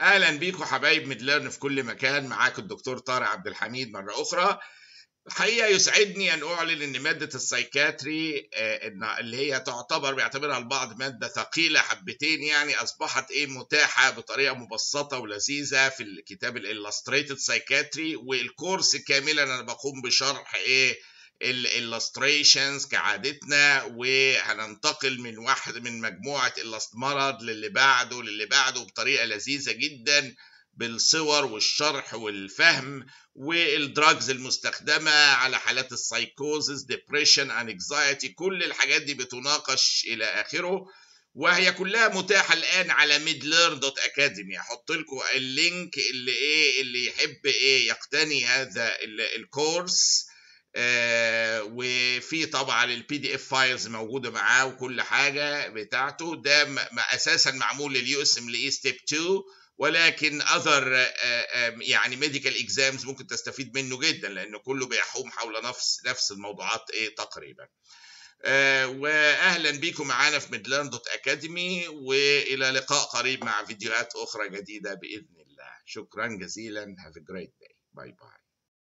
أهلا بيكم حبايب MedLearn في كل مكان. معاكم الدكتور طارق عبد الحميد مرة أخرى. الحقيقة يسعدني أن أعلن إن مادة ال psychiatry اللي هي تعتبر بيعتبرها البعض مادة ثقيلة حبتين يعني أصبحت إيه متاحة بطريقة مبسطة ولذيذة في الكتاب ال illustrated psychiatry وال course كاملا أنا بقوم بشرح إيه ال illustrations كعادتنا وهننتقل من واحد من مجموعة مرض للي بعده للي بعده بطريقة لذيذة جدا بالصور والشرح والفهم وال drugs المستخدمة على حالات ال psychosis depression anxiety كل الحاجات دي بتناقش إلى آخره وهي كلها متاحة الآن على MedLearn dot academy هحط لكم ال link اللي إيه اللي يحب إيه يقتني هذا ال course وفي طبعا ال PDF files موجودة معاه وكل حاجة بتاعته. ده أساسا معمول لل USMLE step 2 ولكن other يعني medical exams ممكن تستفيد منه جدا لأنه كله بيحوم حول نفس نفس الموضوعات إيه تقريبا. آه واهلا بيكم معانا في MedLearn dot academy وإلى لقاء قريب مع فيديوهات أخرى جديدة بإذن الله. شكرا جزيلا. Have a great day. bye bye